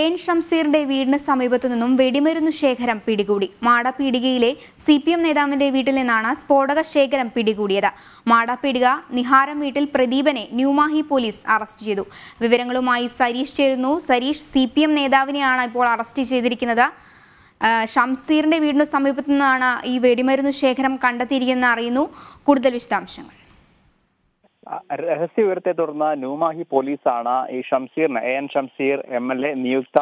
N ഷംസീറിന്റെ വീടിന് സമീപത്തു നിന്നും വെടിമരുന്നു ശേഖരം പിടികൂടി. മാടപ്പീടികയിലെ സി പി എം നേതാവിന്റെ വീട്ടിൽ നിന്നാണ് സ്ഫോടക ശേഖരം പിടികൂടിയത്. മാടപ്പീടിക നിഹാരം വീട്ടിൽ പ്രദീപനെ ന്യൂമാഹി പോലീസ് അറസ്റ്റ് ചെയ്തു. വിവരങ്ങളുമായി സരീഷ് ചേരുന്നു. സരീഷ് സി പി എം നേതാവിനെയാണ് ഇപ്പോൾ അറസ്റ്റ് ചെയ്തിരിക്കുന്നത്. ഷംസീറിന്റെ വീടിന് സമീപത്തു നിന്നാണ് ഈ വെടിമരുന്നു ശേഖരം കണ്ടെത്തിയിരിക്കുന്നതെന്ന് അറിയുന്നു. കൂടുതൽ വിശദാംശങ്ങൾ. രഹസ്യ തുടർന്ന് ന്യൂമാഹി പോലീസാണ് ഈ ഷംസീറിന് A N Shamseer M L A നിയുക്ത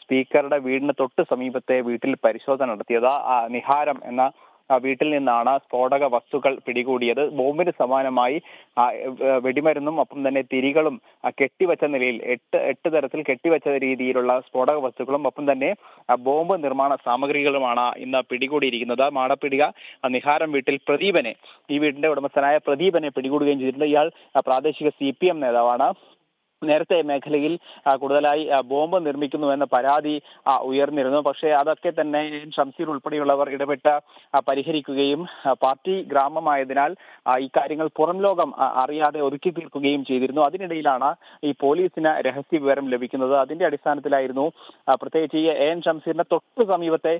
സ്പീക്കറുടെ വീടിന് തൊട്ട് സമീപത്തെ വീട്ടിൽ പരിശോധന നടത്തിയത്. നിഹാരം എന്ന വീട്ടിൽ നിന്നാണ് സ്ഫോടക വസ്തുക്കൾ പിടികൂടിയത്. ബോംബിന് സമാനമായി വെടിമരുന്നും ഒപ്പം തന്നെ തിരികളും കെട്ടിവച്ച നിലയിൽ എട്ട് എട്ട് തരത്തിൽ കെട്ടിവച്ച രീതിയിലുള്ള സ്ഫോടക വസ്തുക്കളും ഒപ്പം തന്നെ ബോംബ് നിർമ്മാണ സാമഗ്രികളുമാണ് ഇന്ന് പിടികൂടിയിരിക്കുന്നത്. മാടപ്പിടിക നിഹാരം വീട്ടിൽ പ്രദീപനെ ഈ വീടിന്റെ ഉടമസ്ഥനായ പ്രദീപനെ പിടികൂടുകയും ചെയ്തിട്ടുണ്ട്. ഇയാൾ പ്രാദേശിക സി പി എം നേതാവാണ്. നേരത്തെ മേഖലയിൽ കൂടുതലായി ബോംബ് നിർമ്മിക്കുന്നു എന്ന പരാതി ഉയർന്നിരുന്നു. പക്ഷേ അതൊക്കെ തന്നെ ഷംസീർ ഉൾപ്പെടെയുള്ളവർ ഇടപെട്ട് പരിഹരിക്കുകയും പാർട്ടി ഗ്രാമമായതിനാൽ ഇക്കാര്യങ്ങൾ പുറം ലോകം അറിയാതെ ഒതുക്കി തീർക്കുകയും ചെയ്തിരുന്നു. അതിനിടയിലാണ് ഈ പോലീസിന് രഹസ്യ വിവരം ലഭിക്കുന്നത്. അതിന്റെ അടിസ്ഥാനത്തിലായിരുന്നു പ്രത്യേകിച്ച് ഈ എ എൻ ഷംസീറിന്റെ തൊട്ട് സമീപത്തെ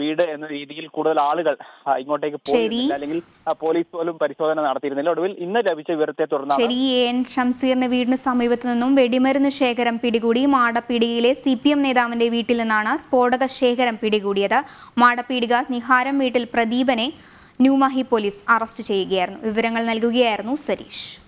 വീട് എന്ന രീതിയിൽ കൂടുതൽ ആളുകൾ ഇങ്ങോട്ടേക്ക് പോയിരുന്നില്ല. അല്ലെങ്കിൽ പോലീസ് പോലും പരിശോധന നടത്തിയിരുന്നില്ല. ഒടുവിൽ ഇന്ന് ലഭിച്ച വിവരത്തെ തുടർന്ന് ശരി. എൻ ഷംസീറിന്റെ വീടിന് സമീപത്ത് നിന്നും വെടിമരുന്ന് ശേഖരം പിടികൂടി മാടപ്പീടികയിലെ സി പി എം നേതാവിന്റെ വീട്ടിൽ നിന്നാണ് സ്ഫോടക ശേഖരം പിടികൂടിയത്. മാടപ്പീടിക നിഹാരം വീട്ടിൽ പ്രദീപനെ ന്യൂമാഹി പോലീസ് അറസ്റ്റ് ചെയ്യുകയായിരുന്നു. വിവരങ്ങൾ നൽകുകയായിരുന്നു സരീഷ്.